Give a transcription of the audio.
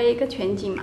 拍一个全景嘛。